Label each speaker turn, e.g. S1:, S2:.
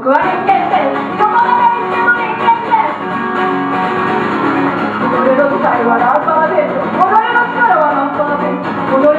S1: 僕は人間ですどこまで行って。も人間です己の舞台はナパーンの力はパーでン